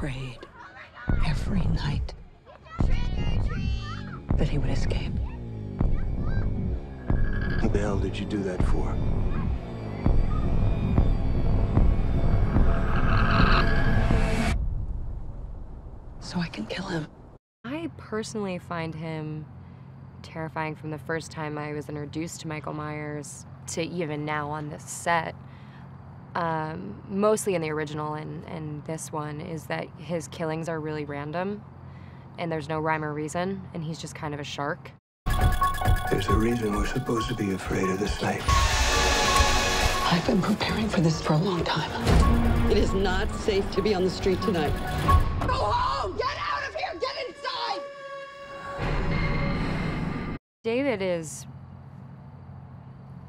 prayed every night that he would escape. What the hell did you do that for? So I can kill him. I personally find him terrifying from the first time I was introduced to Michael Myers to even now on this set. Um, mostly in the original and, and this one, is that his killings are really random and there's no rhyme or reason, and he's just kind of a shark. There's a reason we're supposed to be afraid of this night. I've been preparing for this for a long time. It is not safe to be on the street tonight. Go home! Get out of here! Get inside! David is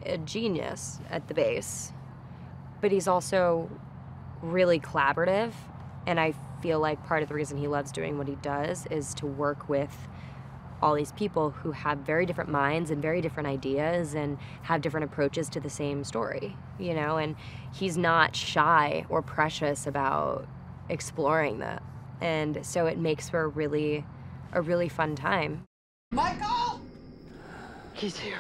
a genius at the base, but he's also really collaborative. And I feel like part of the reason he loves doing what he does is to work with all these people who have very different minds and very different ideas and have different approaches to the same story, you know? And he's not shy or precious about exploring that. And so it makes for a really, a really fun time. Michael! He's here.